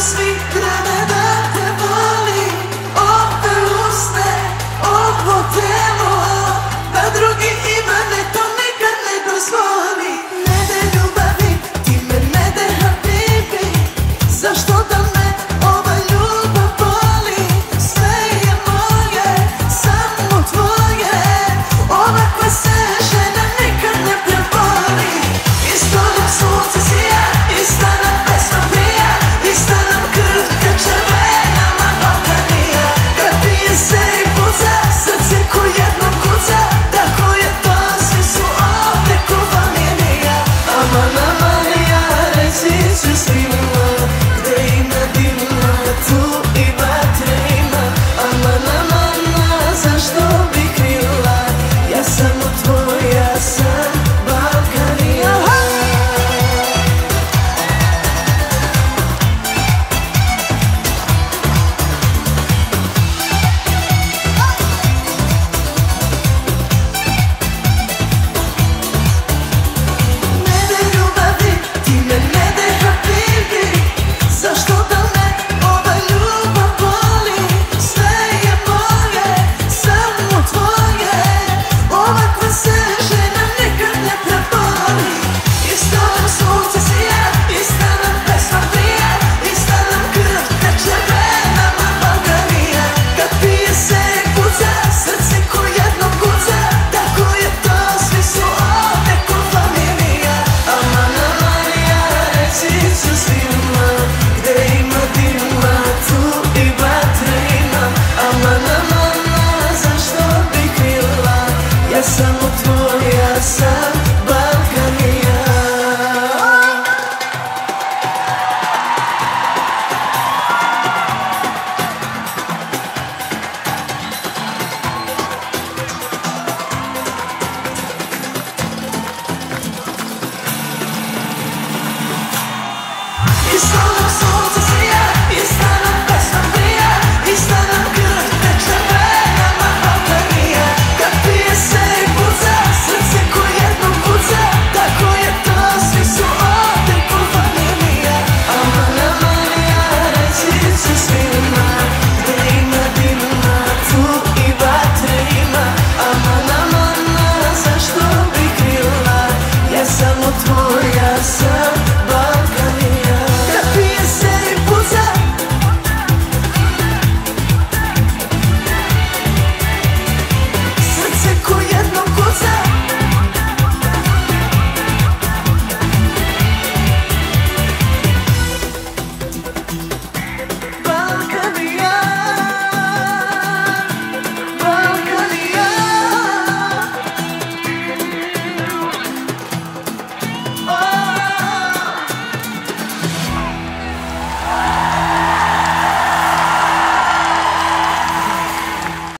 da ljubavi, It's all